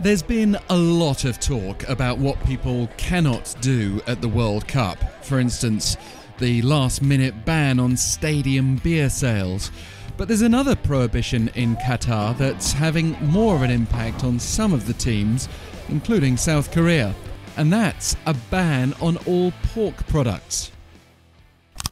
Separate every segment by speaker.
Speaker 1: There's been a lot of talk about what people cannot do at the World Cup. For instance, the last minute ban on stadium beer sales. But there's another prohibition in Qatar that's having more of an impact on some of the teams, including South Korea. And that's a ban on all pork products.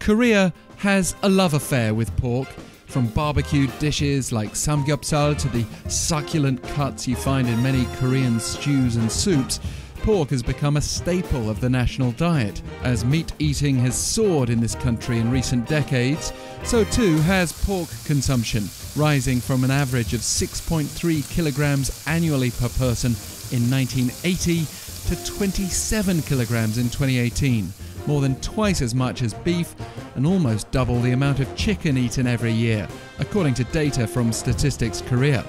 Speaker 1: Korea has a love affair with pork from barbecued dishes like samgyeopsal to the succulent cuts you find in many Korean stews and soups, pork has become a staple of the national diet. As meat eating has soared in this country in recent decades, so too has pork consumption, rising from an average of 6.3 kilograms annually per person in 1980 to 27 kilograms in 2018 more than twice as much as beef, and almost double the amount of chicken eaten every year, according to data from Statistics Korea.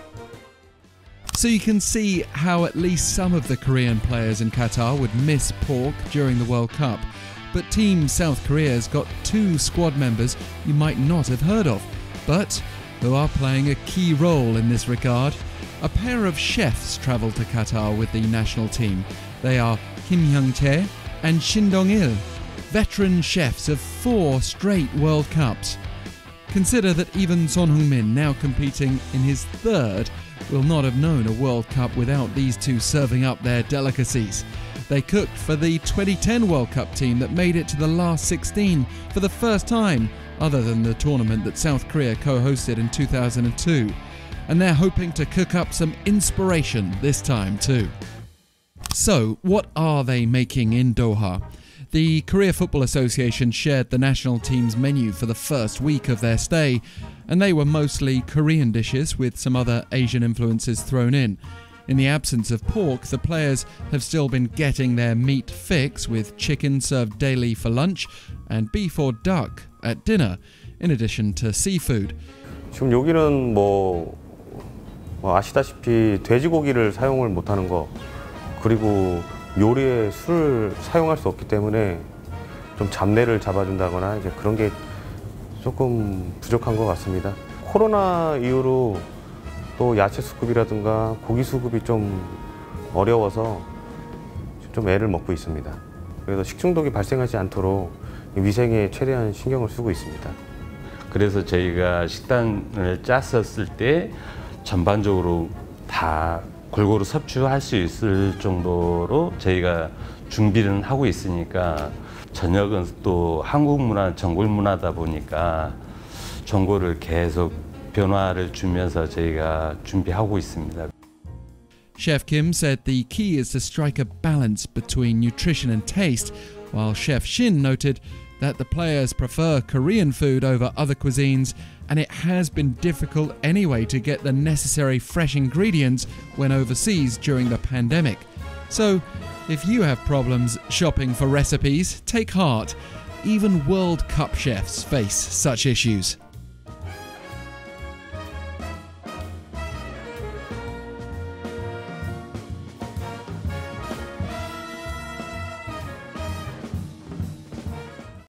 Speaker 1: So you can see how at least some of the Korean players in Qatar would miss pork during the World Cup. But Team South Korea's got two squad members you might not have heard of, but who are playing a key role in this regard. A pair of chefs travelled to Qatar with the national team. They are Kim Hyung Tae and Shin Dong Il, veteran chefs of four straight World Cups. Consider that even Son Heung-min, now competing in his third, will not have known a World Cup without these two serving up their delicacies. They cooked for the 2010 World Cup team that made it to the last 16 for the first time, other than the tournament that South Korea co hosted in 2002. And they're hoping to cook up some inspiration this time too. So, what are they making in Doha? The Korea Football Association shared the national team's menu for the first week of their stay, and they were mostly Korean dishes with some other Asian influences thrown in. In the absence of pork, the players have still been getting their meat fix with chicken served daily for lunch and beef or duck at dinner, in addition to seafood.
Speaker 2: 지금 여기는 뭐, 뭐 아시다시피 돼지고기를 사용을 못하는 거 그리고 요리에 술을 사용할 수 없기 때문에 좀 잡내를 잡아준다거나 이제 그런 게 조금 부족한 것 같습니다. 코로나 이후로 또 야채 수급이라든가 고기 수급이 좀 어려워서 좀 애를 먹고 있습니다. 그래서 식중독이 발생하지 않도록 위생에 최대한 신경을 쓰고 있습니다.
Speaker 3: 그래서 저희가 식단을 짰었을 때 전반적으로 다 골고루 섭취할 수 있을 정도로 저희가 준비는 하고 있으니까 저녁은 또 한국 문화, 전골 문화다 보니까 정보를 계속 변화를 주면서 저희가 준비하고 있습니다.
Speaker 1: Chef Kim said the key is to strike a balance between nutrition and taste, while Chef Shin noted that the players prefer Korean food over other cuisines, and it has been difficult anyway to get the necessary fresh ingredients when overseas during the pandemic. So, if you have problems shopping for recipes, take heart. Even World Cup chefs face such issues.